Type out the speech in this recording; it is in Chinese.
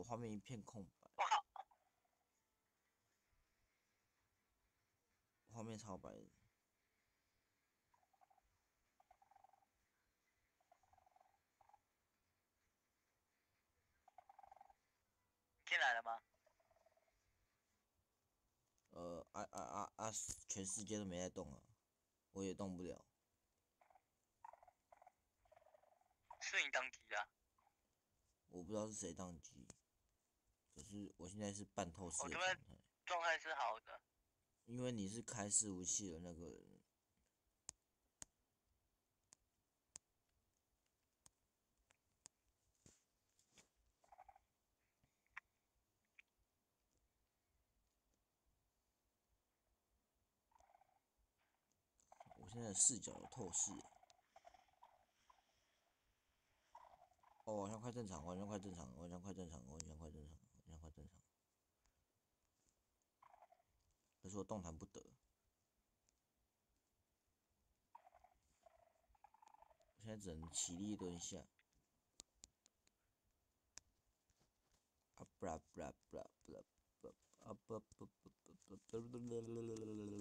我画面一片空白，我靠！画面超白的。进来了吗？呃，啊啊啊啊！全世界都没在动啊，我也动不了。是你当机啊？我不知道是谁宕机，可是我现在是半透视的状态，状态是好的。因为你是开伺服器的那个人。我现在视角有透视。哦，好像快正常，好像快正常，好像快正常，好像快正常，好像快正常。可是我动弹不得，我现在只能起立蹲下。啊不啦不啦不啦不啦不啊不不不不不不，我离了我离了